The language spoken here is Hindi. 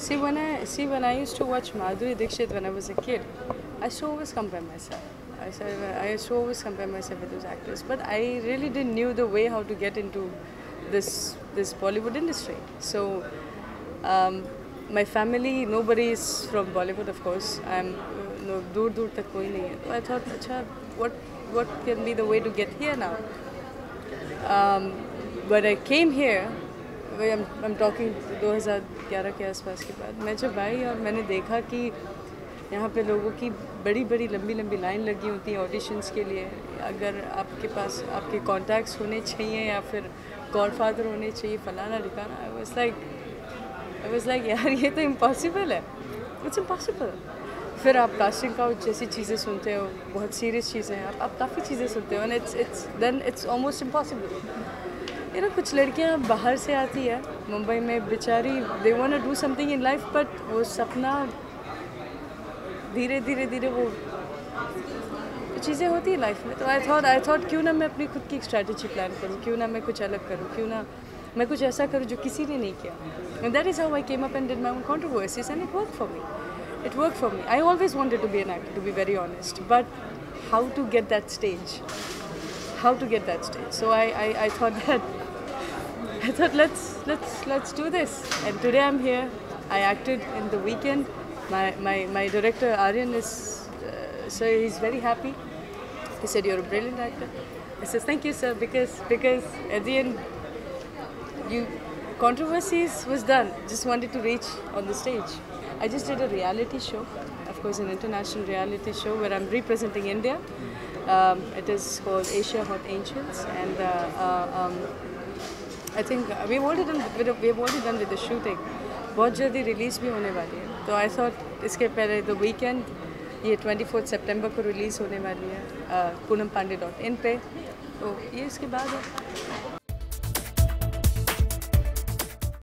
See, when I see when I used to watch Madhuri Dixit when I was a kid, I used to always compare myself. I used to, I used to always compare myself with those actors, but I really didn't knew the way how to get into this this Bollywood industry. So, um, my family, nobody is from Bollywood, of course. I'm no दूर दूर तक कोई नहीं है. So I thought, अच्छा, what what can be the way to get here now? Um, but I came here I'm, I'm talking 2011 के आसपास के बाद। मैं जब आई और मैंने देखा कि यहाँ पे लोगों की बड़ी बड़ी लंबी लंबी लाइन लगी होती है ऑडिशंस के लिए अगर आपके पास आपके कॉन्टैक्ट्स होने चाहिए या फिर गॉडफादर होने चाहिए फलाना लिखाना I was like I was like यार ये तो इम्पॉसिबल है। इट्स इम्पॉसिबल फिर आप कास्टिंग काउट जैसी चीज़ें सुनते हो बहुत सीरियस चीज़ें हैं आप आप काफ़ी चीज़ें सुनते हो and it's it's then it's almost impossible ये ना कुछ लड़कियाँ बाहर से आती है मुंबई में बेचारी they want do something in life but वो सपना धीरे धीरे धीरे वो चीज़ें होती है लाइफ में तो आई थॉट आई थॉट क्यों ना मैं अपनी खुद की एक स्ट्रैटेजी प्लान करूँ क्यों ना मैं कुछ अलग करूँ क्यों ना मैं कुछ ऐसा करूँ जो किसी ने नहीं किया and that is how I came up and did my own controversies and it work for me it worked for me. I always wanted to be an actor, to be very honest. But how to get that stage How to get that stage? So I, I, I thought that I thought let's let's let's do this. And today I'm here. I acted in the weekend. My my, my director Aryan is uh, so he's very happy. He said you're a brilliant actor. I said thank you sir because because at the end you controversies was done. Just wanted to reach on the stage. I just did a reality show, of course, an international reality show where I'm representing India. Um, it is called Asia Hot Angels, and uh, uh, um, I think we want done we the, done with with the बहुत जल्दी रिलीज़ भी होने वाली है। तो आई थॉट इसके पहले द वीकेंड ये ट्वेंटी फोर्थ सेप्टेम्बर को रिलीज़ होने वाली है पूनम पांडे डॉट इन पे। तो ये इसके बाद है।